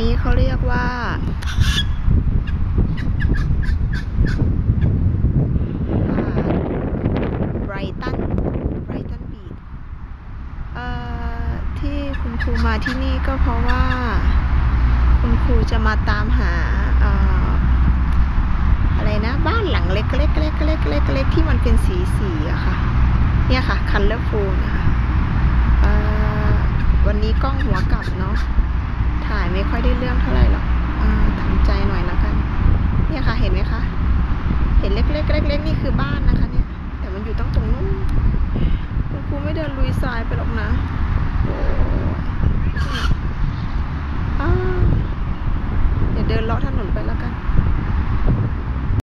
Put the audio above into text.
นี้เขาเรียกว่า ไบรตัน ไบรตันบีชเอ่อที่คุณครูมาที่นี่ก็เพราะว่า คุณครูจะมาตามหาอะไรนะ บ้านหลังเล็กๆเล็กๆเล็กๆเล็กๆๆที่มันเป็นสีสีอะค่ะ เนี่ยค่ะ คันเลอร์ฟูนะคะวันนี้กล้องหัวกลับเนาะ ถ่ายไม่ค่อยได้เรื่องเท่าไหร่หรอกทำใจหน่อยแล้วกัน เนี่ยค่ะ เห็นไหมคะ เห็นเล็กๆเล็กๆนี่คือบ้านนะคะ เนี่ย แต่มันอยู่ตั้งตรงนู้นคุณครูไม่เดินลุยทรายไปหรอกนะเดี๋ยวเดินเลาะถนนไปแล้วกัน